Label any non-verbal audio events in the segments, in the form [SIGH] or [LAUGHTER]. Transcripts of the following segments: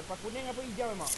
lepas kuning apa hijau memang?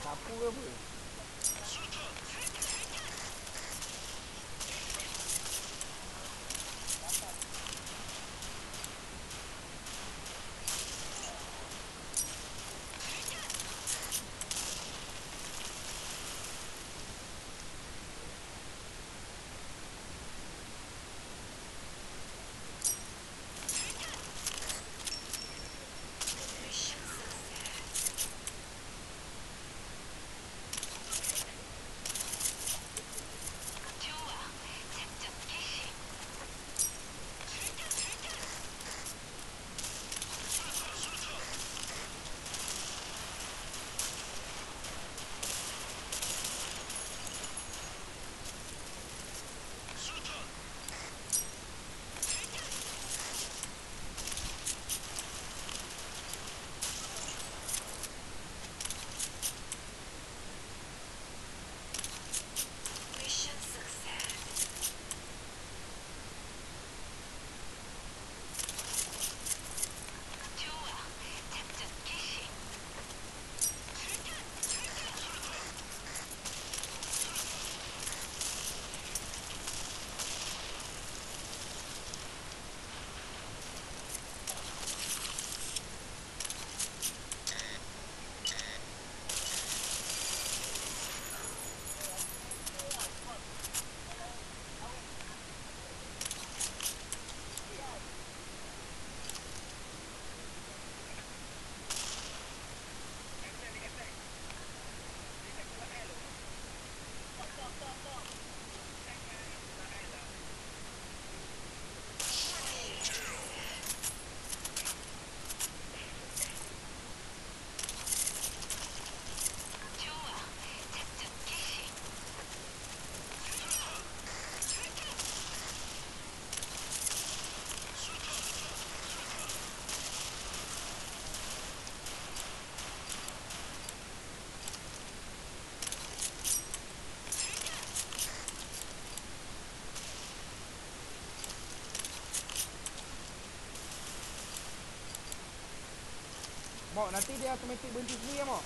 Hai, sapu ke apa? Mok, nanti dia automatic berhenti sendiri ya, Mok?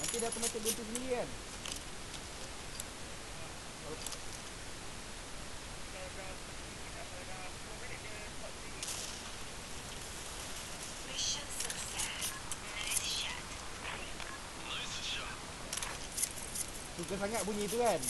Nanti dia automatic berhenti sendiri kan? Suka sangat bunyi tu kan?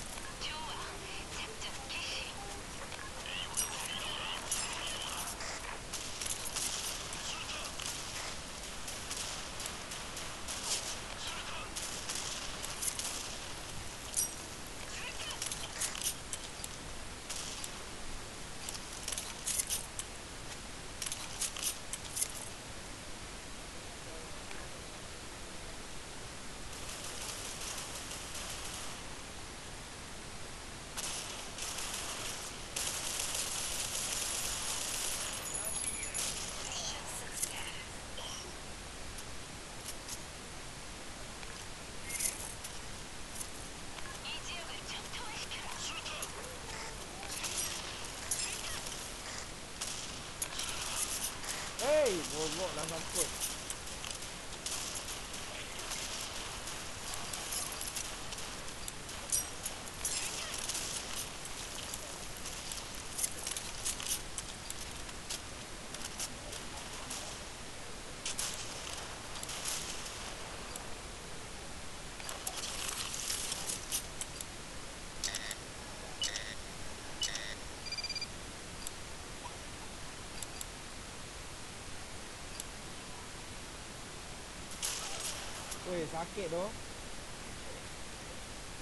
Sakit doh.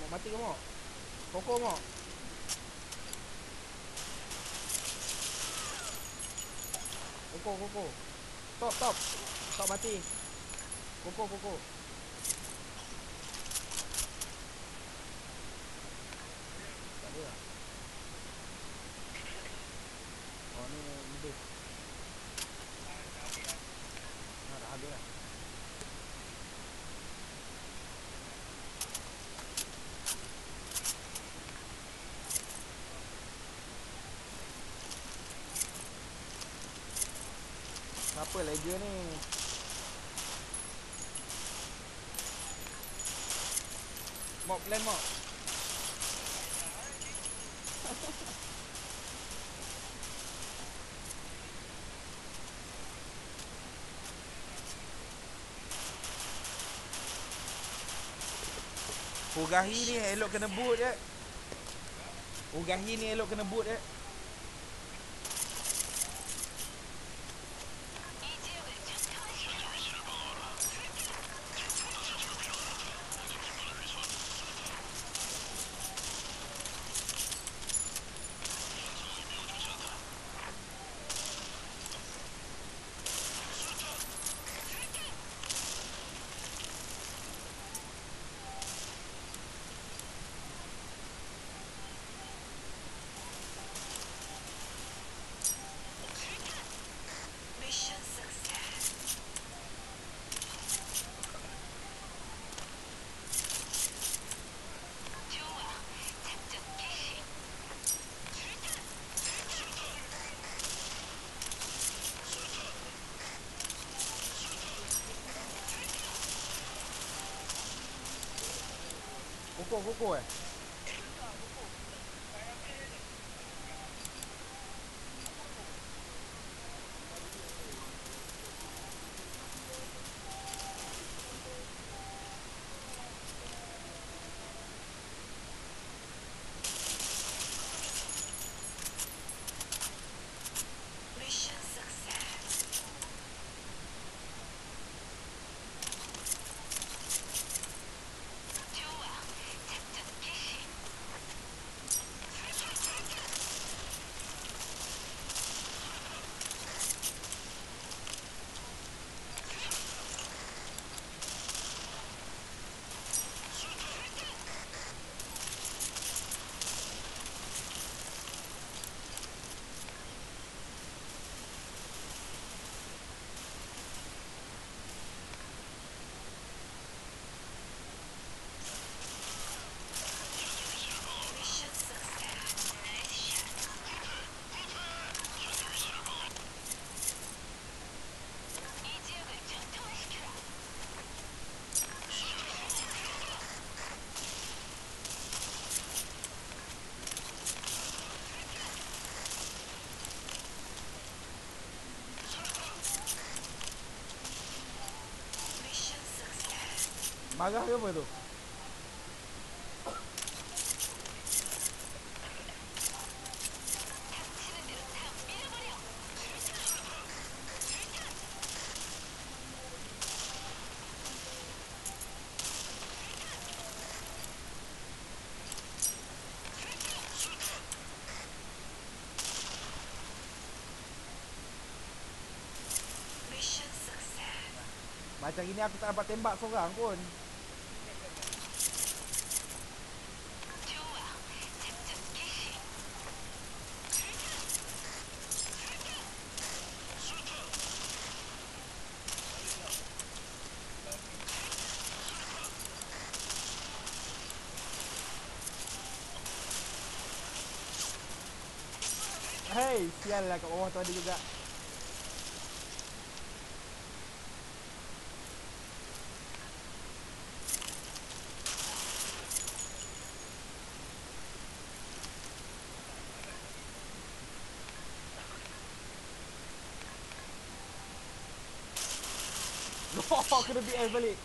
Mau mati ke mau? Koko mau? Koko, koko. Top, top. Top mati. Koko, koko. Tak ada lah. Oh, ni lebih. Ha, dah habis lah. Siapa ledger ni? Mok plan mok. Ugahi ni elok kena boot je. Ugahi ni elok kena boot je. 过不过哎？Magah ke apa tu? Macam ini aku tak dapat tembak seorang pun. Hei, sial lah kat bawah tu ada juga. [LAUGHS] Oh, kena BS balik.